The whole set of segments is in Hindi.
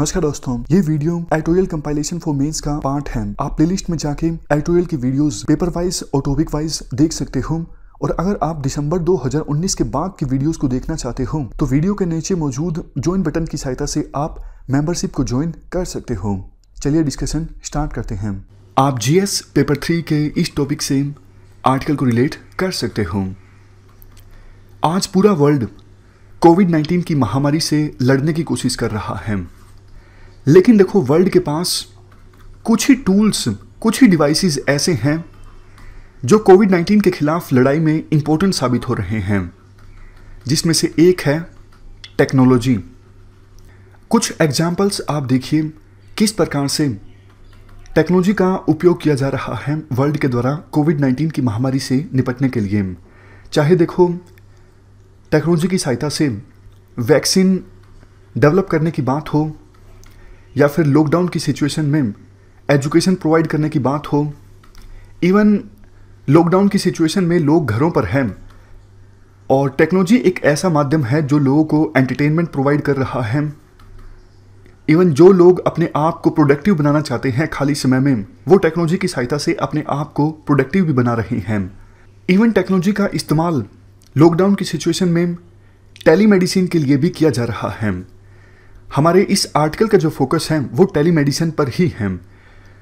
नमस्कार दोस्तों, ये video editorial compilation for mains का पार्ट है। आप प्लेलिस्ट में जाके एटोरियल की वीडियोस पेपर वाइज और टॉपिक वाइज देख सकते हो। और अगर आप दिसंबर 2019 के बाद की वीडियोस को देखना चाहते हो तो वीडियो के नीचे मौजूद ज्वाइन बटन की सहायता से आप मेंबरशिप को ज्वाइन कर सकते हो। चलिए डिस्कशन स्टार्ट करते हैं। आप जीएस पेपर थ्री के इस टॉपिक से आर्टिकल को रिलेट कर सकते हो। आज पूरा वर्ल्ड कोविड 19 की महामारी से लड़ने की कोशिश कर रहा है। लेकिन देखो वर्ल्ड के पास कुछ ही टूल्स कुछ ही डिवाइसेस ऐसे हैं जो कोविड 19 के खिलाफ लड़ाई में इंपॉर्टेंट साबित हो रहे हैं। जिसमें से एक है टेक्नोलॉजी कुछ एग्जाम्पल्स आप देखिए, किस प्रकार से टेक्नोलॉजी का उपयोग किया जा रहा है वर्ल्ड के द्वारा कोविड 19 की महामारी से निपटने के लिए। चाहे देखो टेक्नोलॉजी की सहायता से वैक्सीन डेवलप करने की बात हो या फिर लॉकडाउन की सिचुएशन में एजुकेशन प्रोवाइड करने की बात हो इवन लॉकडाउन की सिचुएशन में लोग घरों पर हैं, और टेक्नोलॉजी एक ऐसा माध्यम है जो लोगों को एंटरटेनमेंट प्रोवाइड कर रहा है। इवन जो लोग अपने आप को प्रोडक्टिव बनाना चाहते हैं खाली समय में, वो टेक्नोलॉजी की सहायता से अपने आप को प्रोडक्टिव भी बना रहे हैं। इवन टेक्नोलॉजी का इस्तेमाल लॉकडाउन की सिचुएशन में टेलीमेडिसिन के लिए भी किया जा रहा है। हमारे इस आर्टिकल का जो फोकस है, वो टेलीमेडिसिन पर ही है।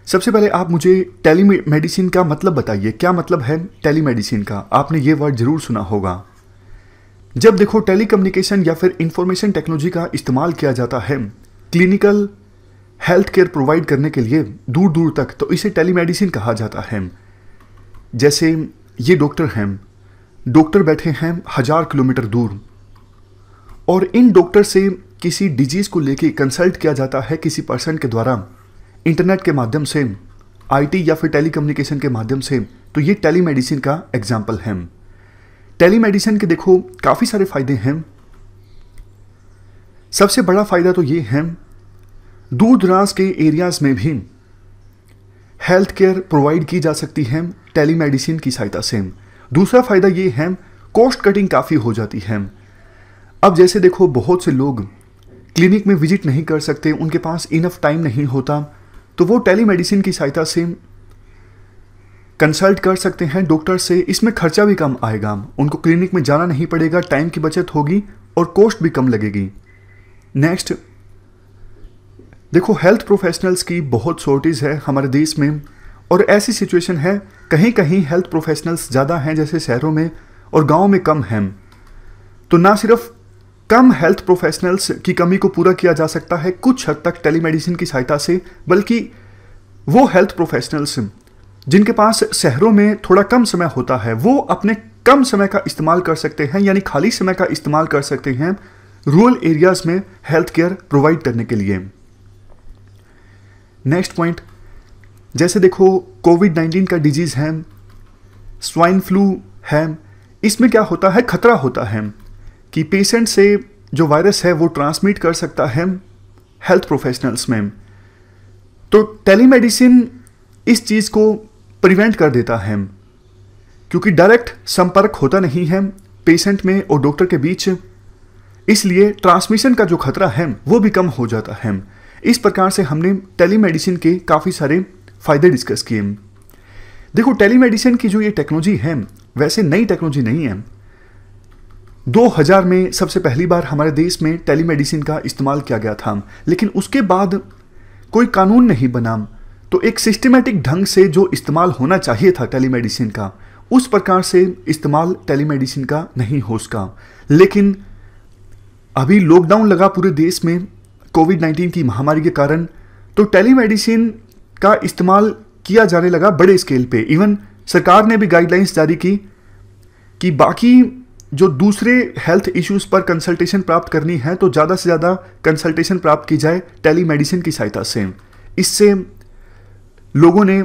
सबसे पहले आप मुझे टेलीमेडिसिन का मतलब बताइए। क्या मतलब है टेलीमेडिसिन का? आपने ये वर्ड ज़रूर सुना होगा। जब देखो टेलीकम्युनिकेशन या फिर इंफॉर्मेशन टेक्नोलॉजी का इस्तेमाल किया जाता है, क्लिनिकल हेल्थ केयर प्रोवाइड करने के लिए दूर दूर तक तो इसे टेलीमेडिसिन कहा जाता है। जैसे ये डॉक्टर हैं। डॉक्टर बैठे हैं हज़ार किलोमीटर दूर। और इन डॉक्टर से किसी डिज़ीज़ को लेके कंसल्ट किया जाता है किसी पर्सन के द्वारा। इंटरनेट के माध्यम से आईटी या फिर टेलीकम्युनिकेशन के माध्यम से तो ये टेलीमेडिसिन का एग्ज़ाम्पल है। टेलीमेडिसिन के देखो, काफ़ी सारे फ़ायदे हैं। सबसे बड़ा फ़ायदा तो ये है, दूर दराज के एरियाज़ में भी हेल्थ केयर प्रोवाइड की जा सकती है टेलीमेडिसिन की सहायता से। दूसरा फ़ायदा ये है कॉस्ट कटिंग काफ़ी हो जाती है। अब जैसे देखो, बहुत से लोग क्लिनिक में विज़िट नहीं कर सकते, उनके पास इनफ टाइम नहीं होता तो वो टेलीमेडिसिन की सहायता से कंसल्ट कर सकते हैं डॉक्टर से। इसमें खर्चा भी कम आएगा। उनको क्लिनिक में जाना नहीं पड़ेगा टाइम की बचत होगी और कॉस्ट भी कम लगेगी। नेक्स्ट देखो हेल्थ प्रोफेशनल्स की बहुत शॉर्टेज है हमारे देश में और ऐसी सिचुएशन है कहीं कहीं हेल्थ प्रोफेशनल्स ज़्यादा हैं, जैसे शहरों में और गाँव में कम हैं। तो ना सिर्फ़ कम हेल्थ प्रोफेशनल्स की कमी को पूरा किया जा सकता है कुछ हद तक टेलीमेडिसिन की सहायता से, बल्कि वो हेल्थ प्रोफेशनल्स जिनके पास शहरों में थोड़ा कम समय होता है, वो अपने कम समय का इस्तेमाल कर सकते हैं, यानी खाली समय का इस्तेमाल कर सकते हैं रूरल एरियाज़ में हेल्थ केयर प्रोवाइड करने के लिए। नेक्स्ट पॉइंट जैसे देखो कोविड नाइन्टीन का डिज़ीज़ है स्वाइन फ्लू है, इसमें क्या होता है? खतरा होता है। कि पेशेंट से जो वायरस है, वो ट्रांसमिट कर सकता है हेल्थ प्रोफेशनल्स में। तो टेलीमेडिसिन इस चीज़ को प्रिवेंट कर देता है, क्योंकि डायरेक्ट संपर्क होता नहीं है पेशेंट में और डॉक्टर के बीच। इसलिए ट्रांसमिशन का जो खतरा है, वो भी कम हो जाता है। इस प्रकार से हमने टेलीमेडिसिन के काफ़ी सारे फ़ायदे डिस्कस किए। देखो टेलीमेडिसिन की जो ये टेक्नोलॉजी है, वैसे नई टेक्नोलॉजी नहीं है। 2000 में सबसे पहली बार हमारे देश में टेलीमेडिसिन का इस्तेमाल किया गया था। लेकिन उसके बाद कोई कानून नहीं बना। तो एक सिस्टमेटिक ढंग से जो इस्तेमाल होना चाहिए था टेलीमेडिसिन का, उस प्रकार से इस्तेमाल टेलीमेडिसिन का नहीं हो सका। लेकिन अभी लॉकडाउन लगा पूरे देश में कोविड 19 की महामारी के कारण तो टेलीमेडिसिन का इस्तेमाल किया जाने लगा बड़े स्केल पे। इवन सरकार ने भी गाइडलाइंस जारी की कि बाकी जो दूसरे हेल्थ इश्यूज़ पर कंसल्टेशन प्राप्त करनी है तो ज़्यादा से ज़्यादा कंसल्टेशन प्राप्त की जाए टेलीमेडिसिन की सहायता से। इससे लोगों ने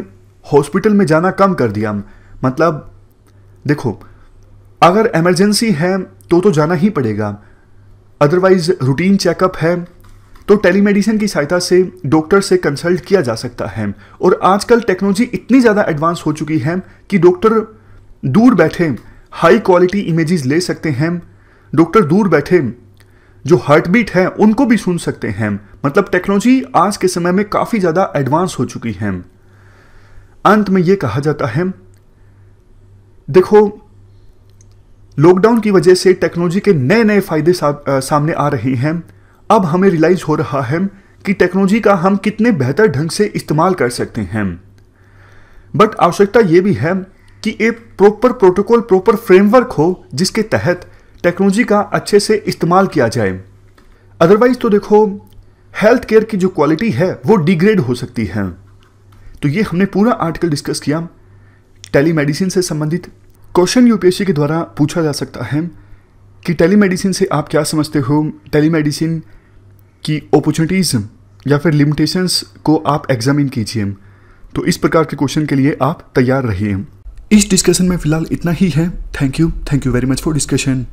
हॉस्पिटल में जाना कम कर दिया। मतलब देखो, अगर इमरजेंसी है तो तो जाना ही पड़ेगा। अदरवाइज़ रूटीन चेकअप है तो टेलीमेडिसिन की सहायता से डॉक्टर से कंसल्ट किया जा सकता है। और आजकल टेक्नोलॉजी इतनी ज़्यादा एडवांस हो चुकी है कि डॉक्टर दूर बैठे हाई क्वालिटी इमेजेस ले सकते हैं। डॉक्टर दूर बैठे जो हार्ट बीट है उनको भी सुन सकते हैं। मतलब टेक्नोलॉजी आज के समय में काफ़ी ज़्यादा एडवांस हो चुकी है। अंत में यह कहा जाता है देखो लॉकडाउन की वजह से टेक्नोलॉजी के नए नए फ़ायदे सा, आ, सामने आ रहे हैं। अब हमें रियलाइज़ हो रहा है कि टेक्नोलॉजी का हम कितने बेहतर ढंग से इस्तेमाल कर सकते हैं। बट आवश्यकता यह भी है कि एक प्रॉपर प्रोटोकॉल प्रॉपर फ्रेमवर्क हो जिसके तहत टेक्नोलॉजी का अच्छे से इस्तेमाल किया जाए। अदरवाइज़ तो देखो हेल्थ केयर की जो क्वालिटी है, वो डिग्रेड हो सकती है। तो ये हमने पूरा आर्टिकल डिस्कस किया। टेलीमेडिसिन से संबंधित क्वेश्चन यूपीएससी के द्वारा पूछा जा सकता है कि टेलीमेडिसिन से आप क्या समझते हो? टेलीमेडिसिन की अपॉर्चुनिटीज़ या फिर लिमिटेशंस को आप एग्जामिन कीजिए। तो इस प्रकार के क्वेश्चन के लिए आप तैयार रहिए। इस डिस्कशन में फ़िलहाल इतना ही है। Thank you thank you very much for discussion